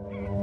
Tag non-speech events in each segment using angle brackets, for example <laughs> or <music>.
ko'zlarni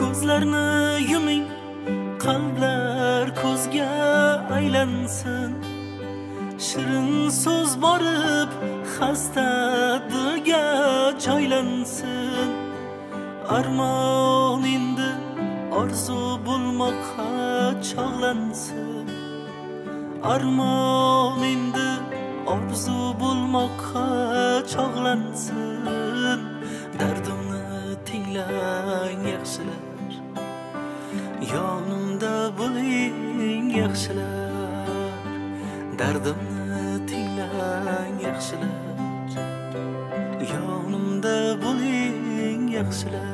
ko'zlarni yuming qalblar ko'zga aylansin. Shirin so'z borib xasta dilga joylansin. Armon endi orzu bo'lmoqqa chog'lansin. Armon endi orzu bo'lmoqqa chog'lansin. Dardimni tinglang yaxshilab yonimda bo'ling yaxshilar. Dardimni tinglang yaxshilar. Yonimda bo'ling yaxshilar.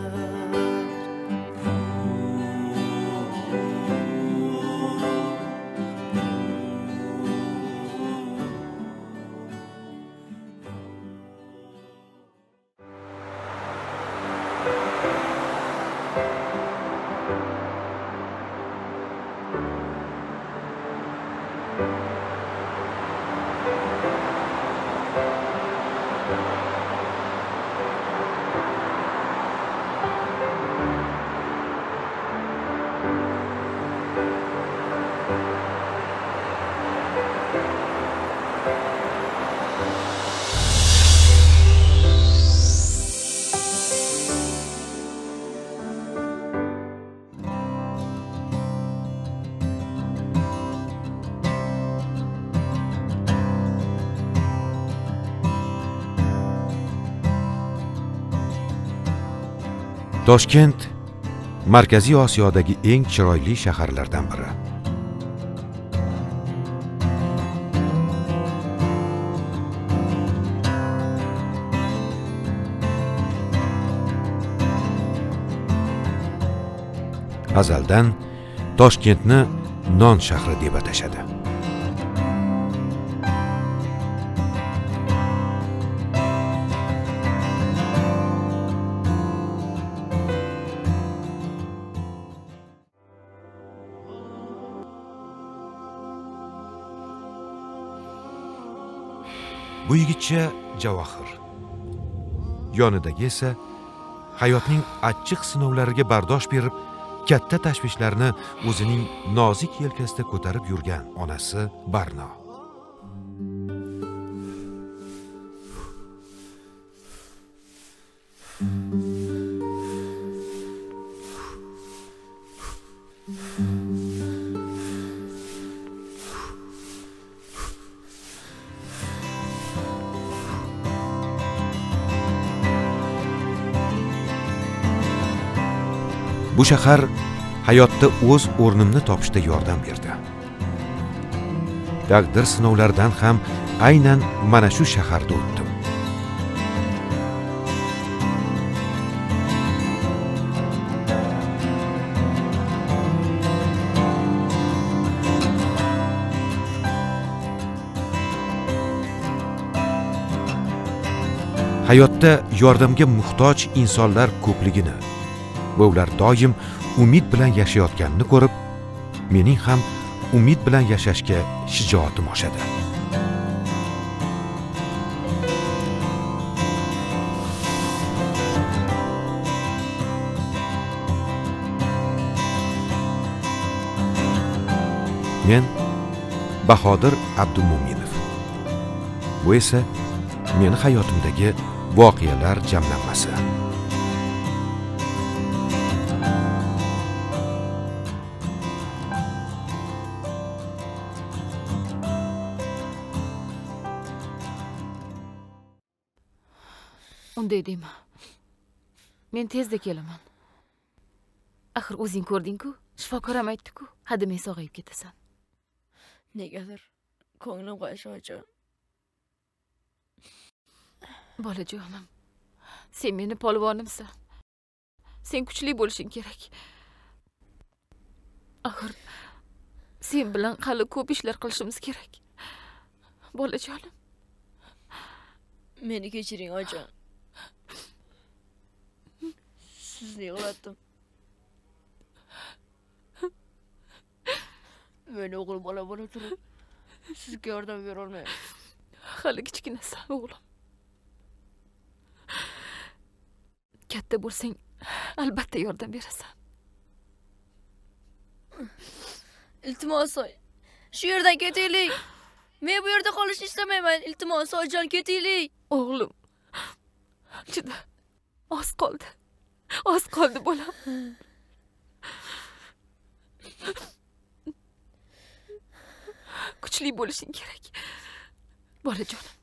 Toshkent markaziy osiyodagi eng chiroyli shaharlardan biri. Azaldan toshkentni non shahri deb atashadi. Bu yigitcha javohir. Yonidagi esa hayotning achchiq sinovlariga bardosh berib katta tashvishlarni o'zining nozik yelkasida ko'tarib yurgan onasi barno. Bu shahar hayotda o'z o'rnimni topishda yordam berdi. Taqdir sinovlaridan ham aynan mana shu shaharda o'tdim. Hayotda yordamga muhtoj insonlar ko'pligini va ular doim umid bilan yashayotganini ko'rib mening ham umid bilan yashashga shijoatim oshadi. Men bahodir abdumo'minov. Bu esa meni hayotimdagi voqealar jamlanmasi. Unday dema men tezda kelaman axir o'zing ko'rding-ku shifokor ham aytdi-ku hademay sog'ayib ketasan negadir ko'nglim g'ash oyijon bolajonim sen meni polvonimsan sen kuchli bo'lishing kerak axir sen bilan hali ko'p ishlar qilishimiz kerak bolajonim meni kechiring oyijon sizni yig'latdim men o'g'il bola bo'la turib sizga yordam berolmayman hali kichkinasan o'g'lim katta bo'lsang albatta yordam berasan iltimos oy shu yerdan ketaylik men bu yerda qolishni istamayman iltimos oyijon ketaylik o'g'lim chida oz qoldi oz qoldi bolam. Kuchli bo'lishing kerak. Bolajonim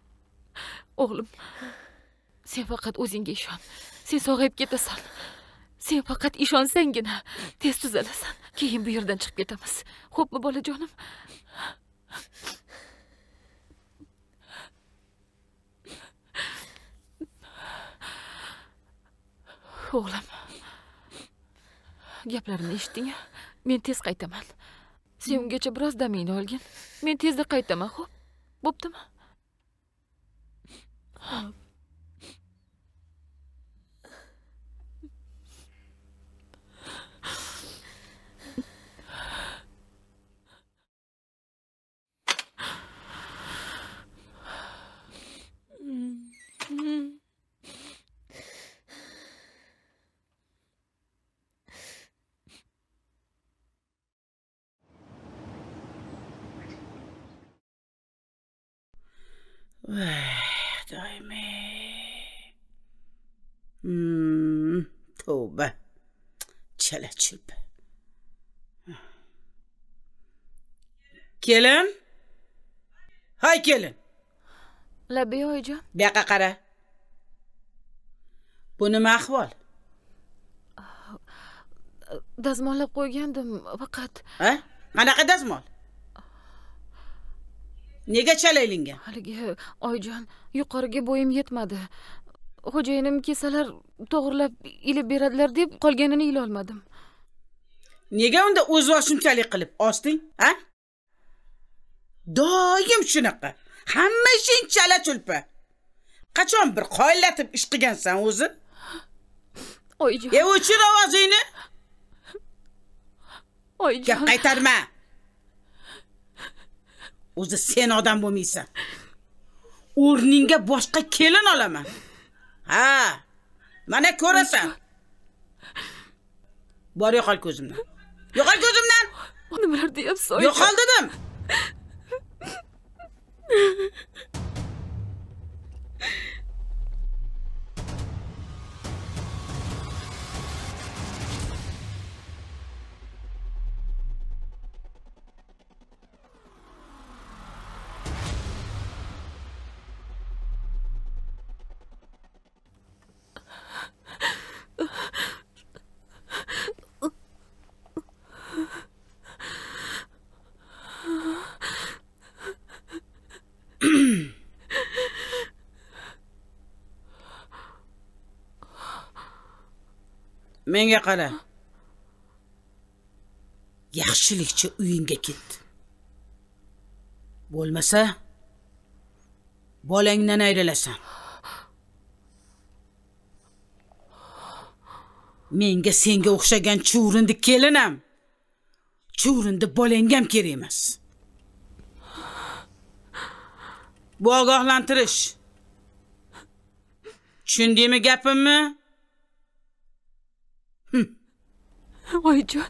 o'g'lim sen faqat o'zingga ishon. Sen sog'ayib ketasan. Sen faqat ishonsangina tez tuzalasan. Keyin bu yerdan chiqib ketamiz. Xo'pmi bolajonim? O'g'lim. Gaplarimni eshitding. Men tez qaytaman. Sen ungacha biroz damingni olgin. Men tezda qaytaman xo'p? Bo'ptimi? Xudoyim. Chulpa. Kelin? Hay kelin. labbiy oyijon Bu yoqqa qara. Bu nima ahvol? dazmollab qo'ygandim faqat Ha? Qanaqa dazmol? Nega chalaylingan? haligi oyijon yuqoriga bo'yim yetmadi xo'jayinim kelsalar to'g'irlab ilib beradilar deb qolganini ilolmadim Nega unda o'zva shunchalik qilib osding, ha? Doim shunaqa. Hamma ishing chala chulpa. Qachon bir qoyillatib ish qilgansan o'zi? <gasps> oyijon E o'chir ovozingni. Gap oyijon qaytarma. O'zi sen odam bo'lmaysan. O'rningga boshqa kelin olaman. Ha. Mana ko'rasan. <laughs> Bor yo'qol ko'zimdan. Yo'qol ko'zimdan. nimalar deyapsiz oyijon Yo'qol dedim. Menga qara. <gasps> Yaxshilikcha uyingga ket. Bo'lmasa bolangdan ayrilasan. Menga senga o'xshagan chuvrindi kelinam. Chuvrindi bolangam kerak emas. Bu ogohlantirish. Tushundingmi gapimni? Oyijon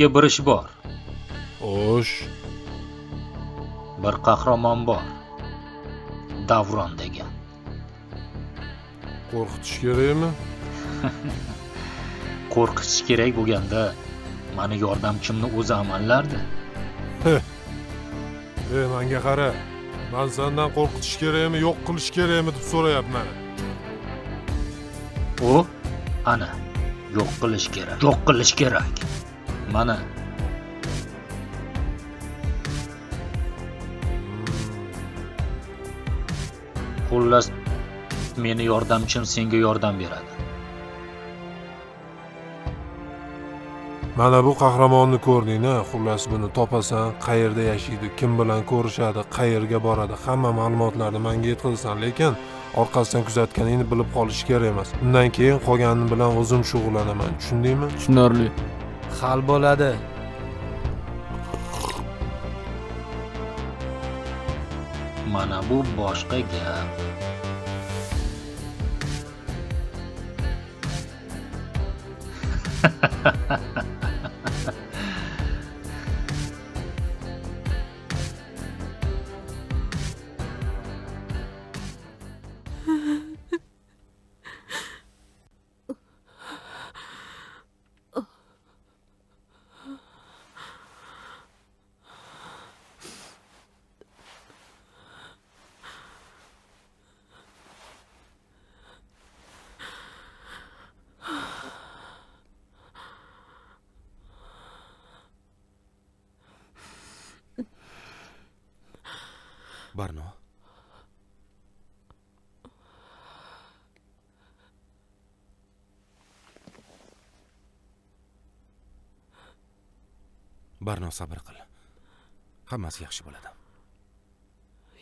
senga bir ish bor. Xo'sh. Bir qahramon bor. Davron degan. Qo'rqitish kerakmi? <laughs> Qo'rqitish kerak bo'lganda mani yordamchimni o'zi amallardi. E manga qara. Man sendan qo'rqitish kerakmi yo'q qilish kerakmi deb so'rayapman. U ana yo'q qilish kerak. Yo'q qilish kerak mana. Xullas meni yordamchim senga yordam beradi. Mana bu qahramonni ko'rding-a xullas buni topasan qayerda yashaydi kim bilan ko'rishadi qayerga boradi hamma ma'lumotlarni menga yetkazasan lekin orqasidan kuzatganingni bilib qolish kerak emas. Undan keyin qolgani bilan o'zim shug'ullanaman tushundingmi? Tushunarli خال بولاده مانا بو باشقه گم Ha, ha, ha, ha. Barno sabr qil. Hammasi yaxshi bo'ladi.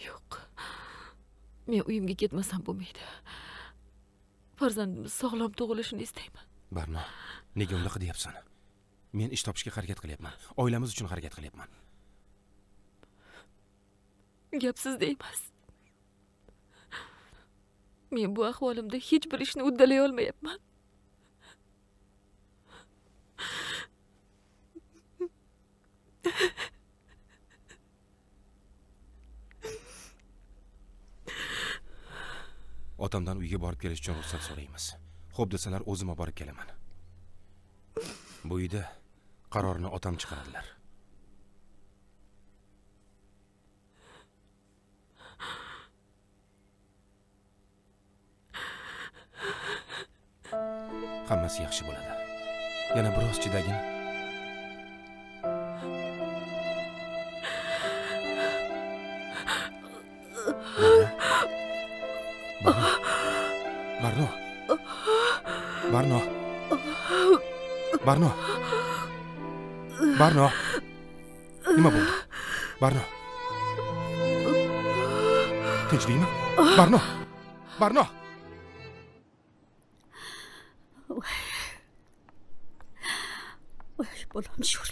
Yo'q. Men uyimga ketmasam bo'lmaydi. Farzandimiz sog'lom tug'ilishini istayman. Barno nega unaqa deyapsan? Men ish topishga harakat qilyapman. Oilamiz uchun harakat qilyapman. Gap sizda emas men bu ahvolimda hech bir ishni uddalay olmayapman otamdan uyga borib kelish uchun ruxsat so'raymiz. Xo'p desalar o'zim olib borib kelaman. Bu uyda qarorni otam chiqaradilar. Hammasi yaxshi bo'ladi. Yana biroz chidagin barno. Barno. Barno. Barno. Nima bo'ldi barno. Tinchlikmi barno. Barno. Voy bolam sho'rlik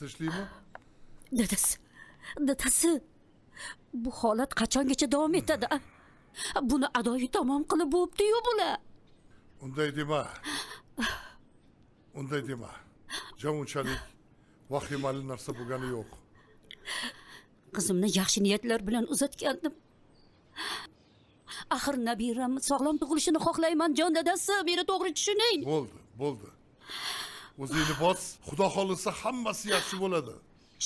tinchlikmi dadasi dadasi bu holat qachongacha davom etadi buni adoyi tamom qilib bo'pti-yu bular unday dema. Unday dema. Jon unchalik vahimali narsa bo'lgani yo'q. Qizimni yaxshi niyatlar bilan uzatgandim. Axir nabiramni sog'lom tug'ilishini xohlayman jon dadasi meni to'g'ri tushuning bo'ldi bo'ldi o'zingni bos xudo xohlasa hammasi yaxshi bo'ladi.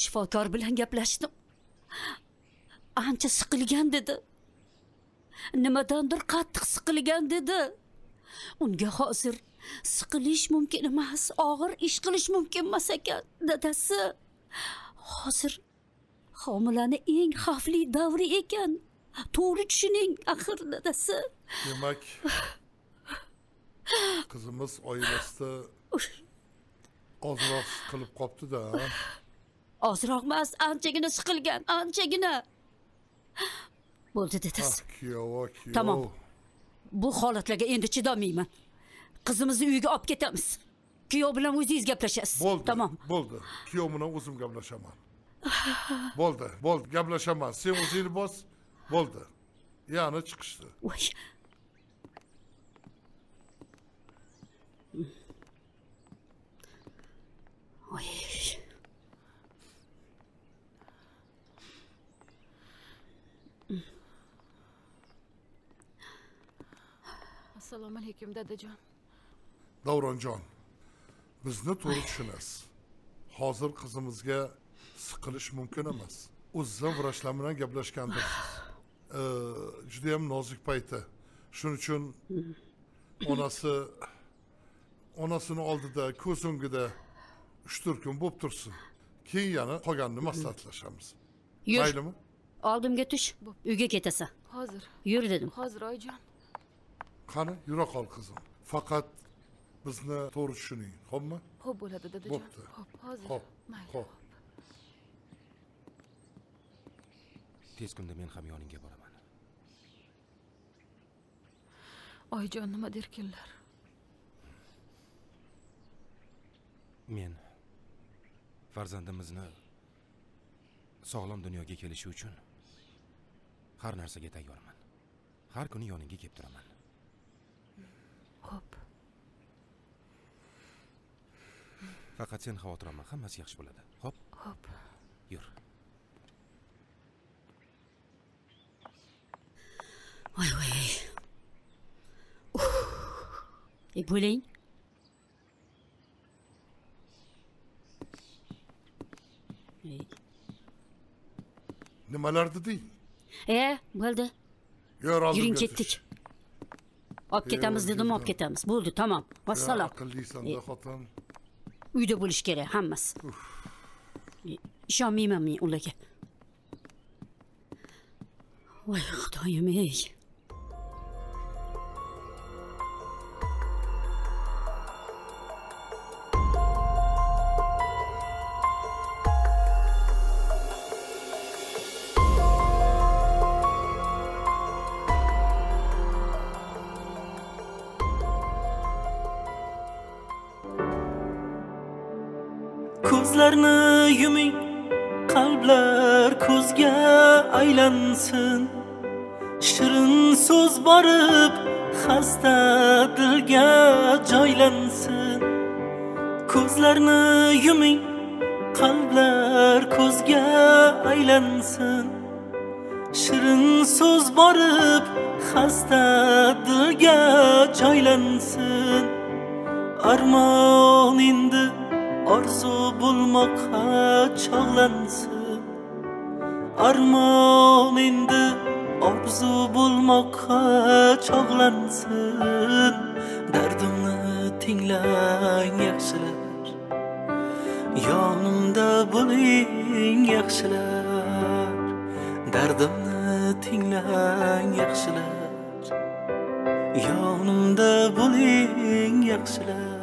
Shifokor bilan gaplashdim. Ancha siqilgan dedi. Nimadandir qattiq siqilgan dedi. Unga hozir siqilish mumkin emas og'ir ish qilish mumkin emas ekan dadasi. Hozir homilani eng xavfli davri ekan. To'g'ri tushuning axir dadasi. Demak qizimiz oilasida ozroq siqilib qolibdida ozroq emas anchagina siqilgan anchagina. Bo'ldi ah dadasi kuyovo kuyov. Tamom. bu holatlarga endi chidolmayman. Qizimizni uyga olib ketamiz. Kuyov bilan o'zingiz gaplashasiz. Bo'ldi tamom bo'ldi. Kuyov bilan o'zim gaplashaman <sighs> bo'ldi bo'ldi. Gaplashaman sen o'zingni bos. Bo'ldi. Yana chiqishdi. Voy assalomu alaykum dadajon davronjon bizni to'g'ri tushunasiz hozir qizimizga siqilish mumkin emas. O'zidan vrachlar bilan gaplashgandirsiz judayam nozik payti. Shuning uchun onasi onasini oldida ko'z o'ngida uch to'rt kun bo'lib tursin. Keyin yana qolganini maslahatlashamiz yur. Maylimi? Oldimga tush. Uyga ketasan. Hozir. Yur dedim. Hozir oyijon qani? Yura qol qizim. Faqat bizni to'g'ri tushuning xo'pmi xo'p bo'ladi dadajon Bo'pti. xo'p hozir. Xo'p, mayli xo'p. tez kunda men ham yoningga boraman. Oyijon nima derkinlar? Men farzandimizni sog'lom dunyoga kelishi uchun har narsaga tayyorman. Har kuni yoningga kelib turaman xo'p faqat sen xavotir olma hammasi yaxshi bo'ladi. Ho'p xo'p. Yur. Voy voy e bo'ling. Nimalar deding e bo'ldi. Yur oldimga yuring ketdik olib ketamiz dedim olib ketamiz bo'ldi tamom vassalom uyda bo'lishi kerak hammasi ishonmayman men ularga voy xudoyim ey ko'zlarni yuming qalblar ko'zga aylansin. Shirin so'z borib xasta dilga joylansin. Ko'zlarni yuming qalblar ko'zga aylansin. Shirin so'z borib xasta dilga joylansin. Armon endi orzu bo'lmoqqa chog'lansin armon endi orzu bo'lmoqqa chog'lansin dardimni tinglang yaxshilar yonimda bo'ling yaxshilar dardimni tinglang yaxshilar yonimda bo'ling yaxshilar